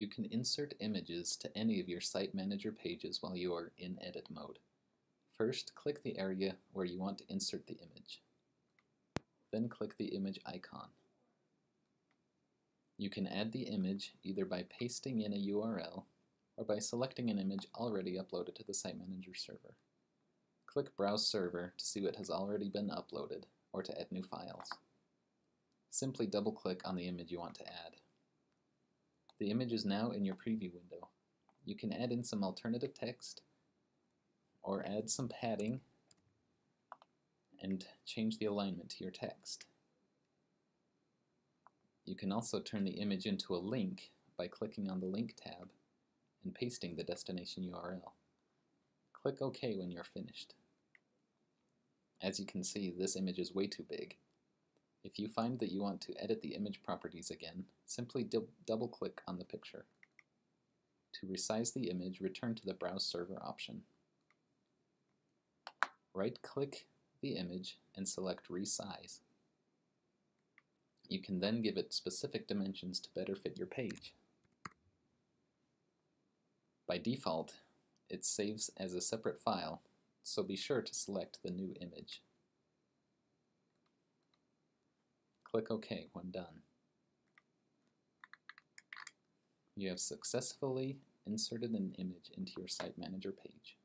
You can insert images to any of your Site Manager pages while you are in edit mode. First, click the area where you want to insert the image. Then click the image icon. You can add the image either by pasting in a URL or by selecting an image already uploaded to the Site Manager server. Click Browse Server to see what has already been uploaded or to add new files. Simply double-click on the image you want to add. The image is now in your preview window. You can add in some alternative text or add some padding and change the alignment to your text. You can also turn the image into a link by clicking on the Link tab and pasting the destination URL. Click OK when you're finished. As you can see, this image is way too big. If you find that you want to edit the image properties again, simply double-click on the picture. To resize the image, return to the Browse Server option. Right-click the image and select Resize. You can then give it specific dimensions to better fit your page. By default, it saves as a separate file, so be sure to select the new image. Click OK when done. You have successfully inserted an image into your Site Manager page.